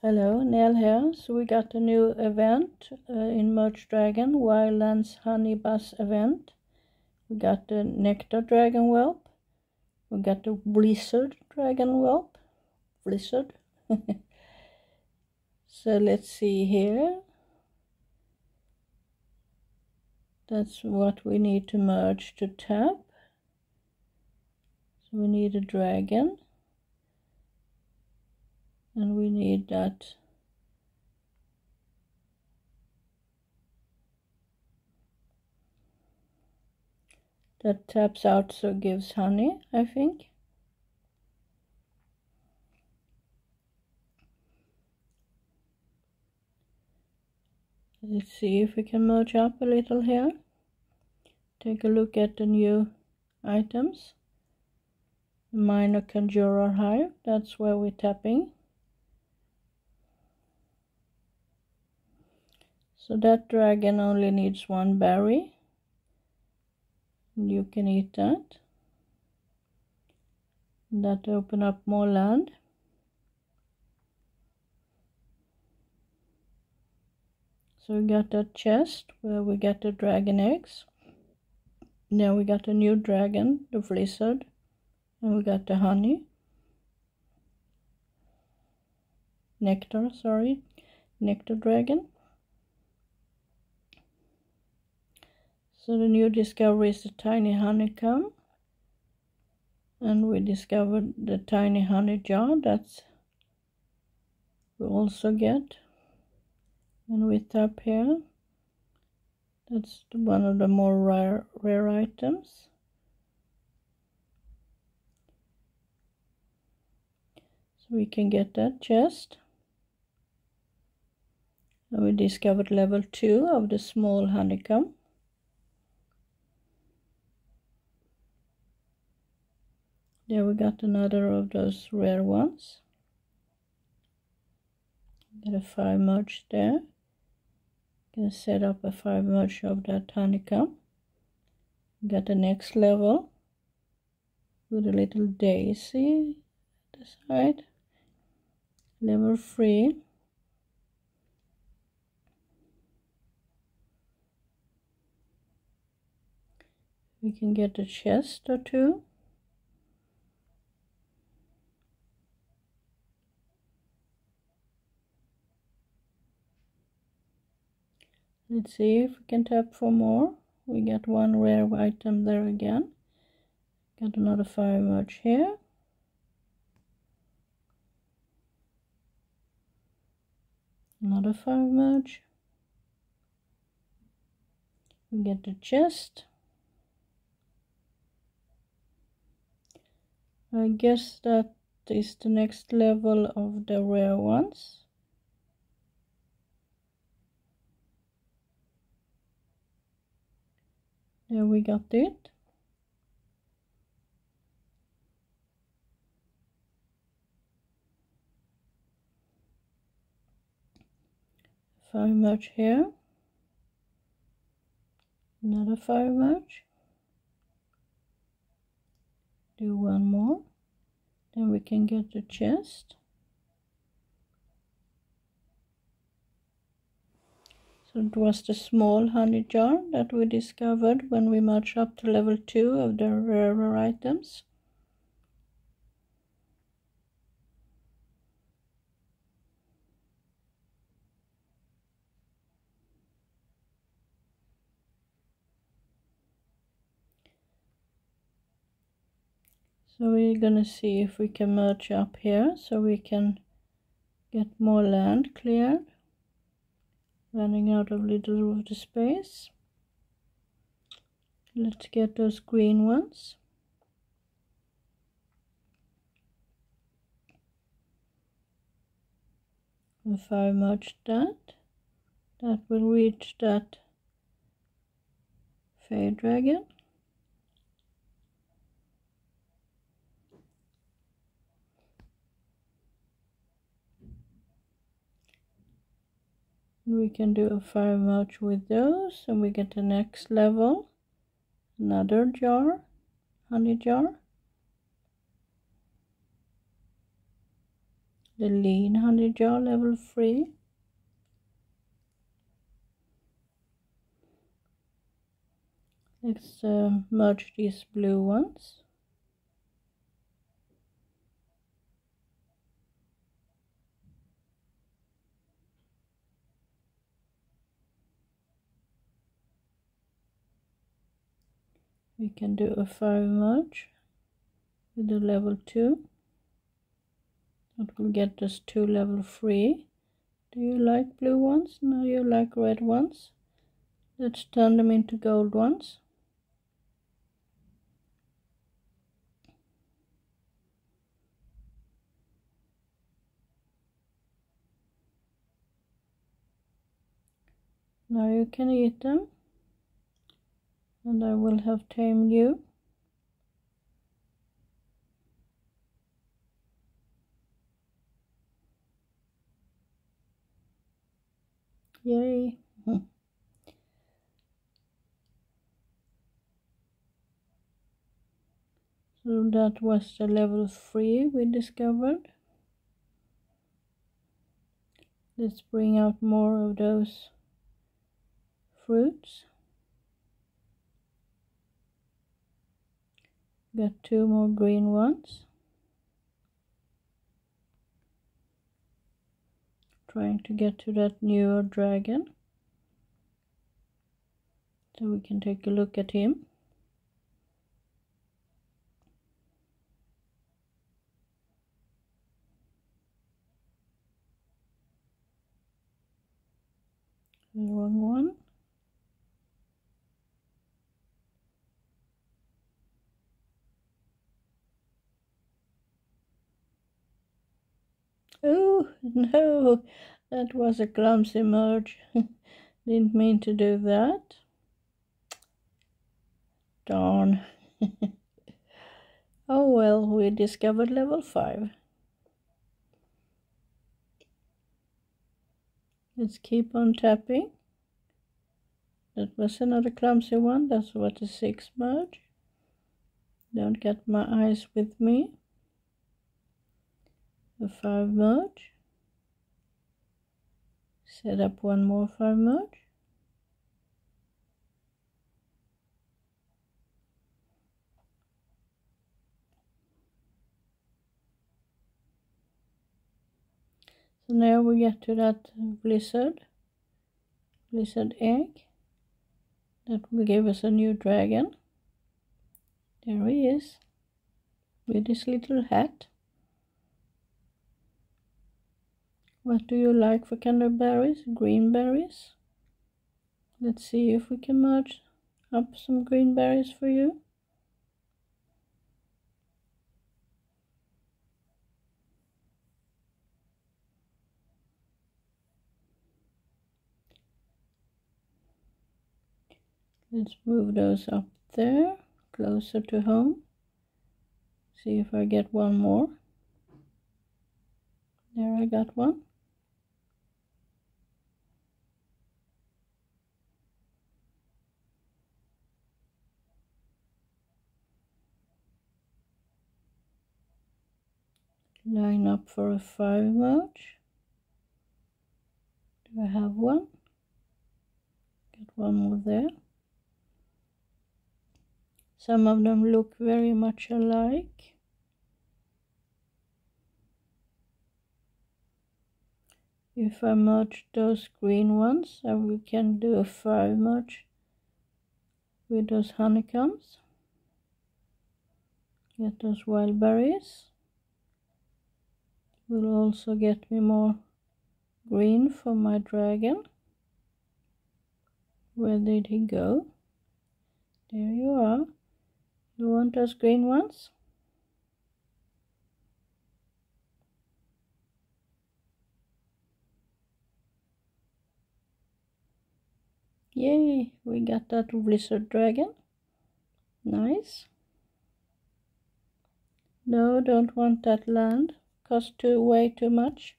Hello, Nell here. So we got a new event uh, in Merge Dragon, Wildlands Honey Buzz event. We got the Nectar Dragon Whelp. We got the Blizzard Dragon Whelp. Blizzard. so let's see here. That's what we need to merge to tap. So we need a dragon and we need that. That taps out so gives honey I think. Let's see if we can merge up a little here. Take a look at the new items. Minor conjurer hive that's where we're tapping So that dragon only needs one berry. You can eat that. That open up more land. So we got that chest where we get the dragon eggs. Now we got a new dragon, the blizzard, and we got the honey. Nectar, sorry, nectar dragon. So the new discovery is the tiny honeycomb. And we discovered the tiny honey jar that's we also get. And we tap here. That's one of the more rare, rare items. So we can get that chest. And we discovered level 2 of the small honeycomb. There we got another of those rare ones. Got a five merge there. Gonna set up a five merge of that honeycomb. Got the next level with a little daisy at the side. Level three. We can get a chest or two. Let's see if we can tap for more. We get one rare item there again. Got another fire merge here. Another fire merge. We get the chest. I guess that is the next level of the rare ones. There we got it. Five merge here. Another five merge. Do one more. Then we can get the chest. So it was the small honey jar that we discovered when we marched up to level 2 of the rarer items. So we're gonna see if we can merge up here so we can get more land cleared running out of little of the space. Let's get those green ones. If I merge that. That will reach that fey dragon we can do a fire merge with those and we get the next level another jar honey jar the lean honey jar level 3. Let's uh, merge these blue ones. We can do a 5 merge with the level 2 that will get us to level 3 do you like blue ones? No you like red ones. Let's turn them into gold ones. Now you can eat them and I will have tamed you Yay. so that was the level 3 we discovered. Let's bring out more of those fruits. Got two more green ones. trying to get to that newer dragon. So we can take a look at him. Wrong one Oh no, that was a clumsy merge. Didn't mean to do that. Darn. oh well, we discovered level 5. Let's keep on tapping. That was another clumsy one. That's what a 6 merge. Don't get my eyes with me a 5 merge. Set up one more 5 merge. So now we get to that blizzard. Blizzard egg. That will give us a new dragon. There he is with his little hat What do you like for berries? Green berries? Let's see if we can merge up some green berries for you. Let's move those up there, closer to home. See if I get one more. There I got one. Line up for a five merge. Do I have one? Get one more there. Some of them look very much alike. If I merge those green ones, we can do a five merge with those honeycombs. Get those wild berries will also get me more green for my dragon. Where did he go? There you are. You want those green ones? Yay, we got that blizzard dragon. Nice. No, don't want that land cost too way too much.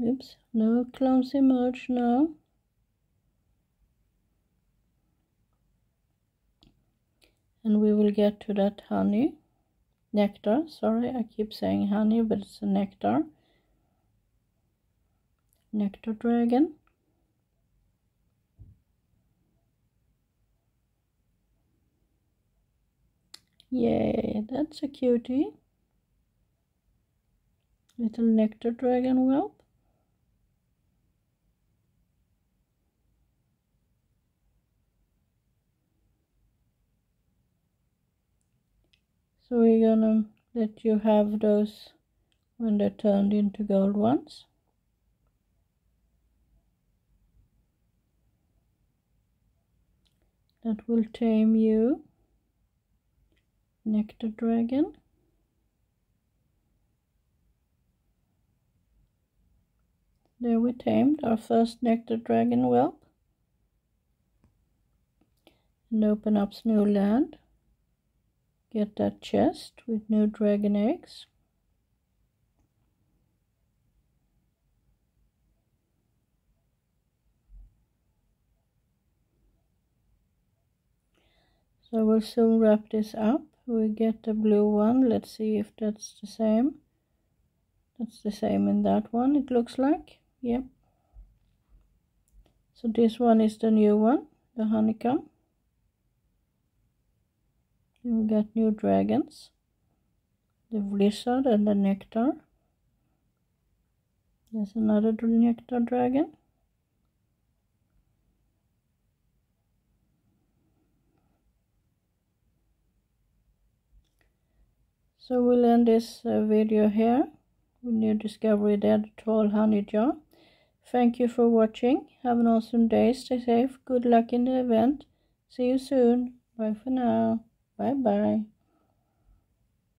Oops, no clumsy merge now. and we will get to that honey nectar sorry I keep saying honey but it's a nectar nectar dragon Yay, that's a cutie. Little nectar dragon whelp. So we're gonna let you have those when they're turned into gold ones. That will tame you, Nectar Dragon. There we tamed our first Nectar Dragon whelp. And open up new land get that chest with new dragon eggs. So we'll soon wrap this up. We get the blue one. Let's see if that's the same. That's the same in that one, it looks like. Yep. So this one is the new one, the honeycomb we got new dragons the blizzard and the nectar there's another nectar dragon so we'll end this uh, video here. New discovery there the tall honey jar thank you for watching. Have an awesome day. Stay safe. Good luck in the event. See you soon. Bye for now. Bye bye.